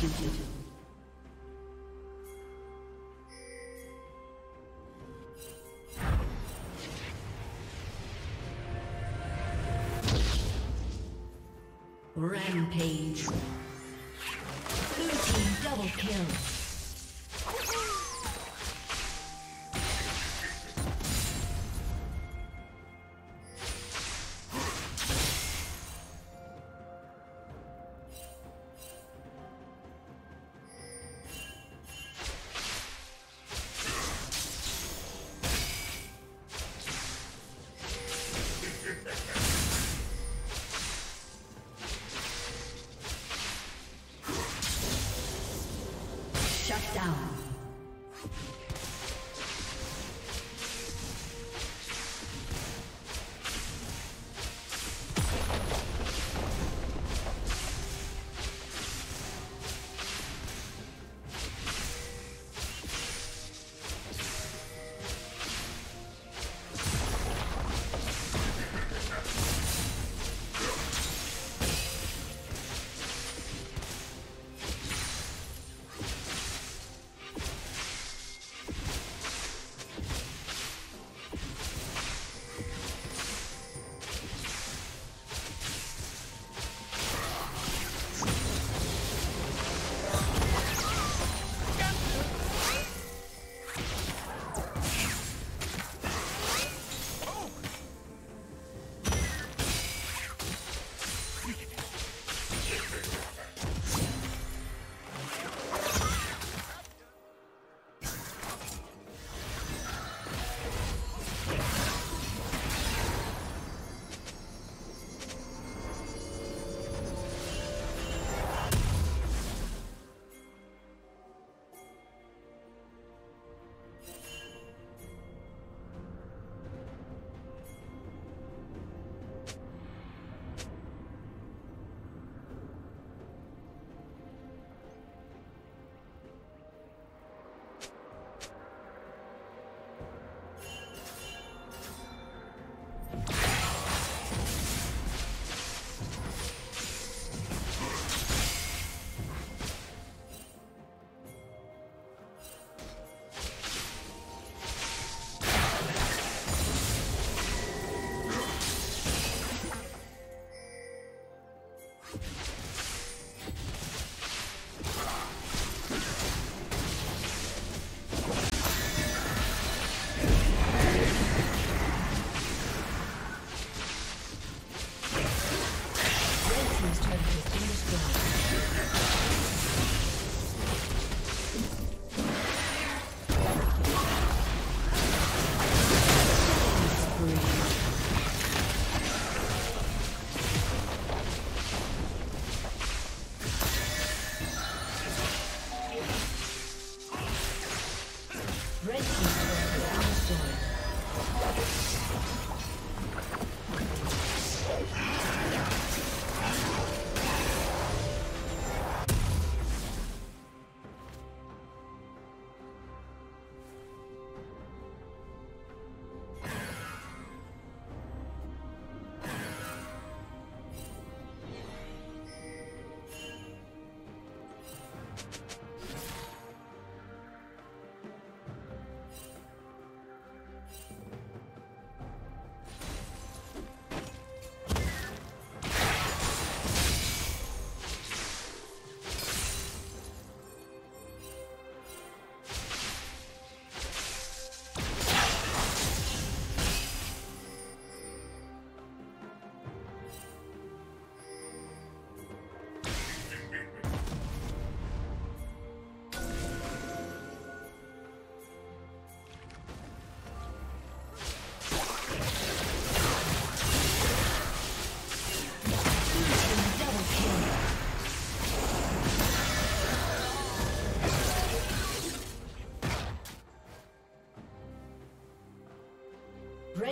executed. Rampage. Blue team double kill. down.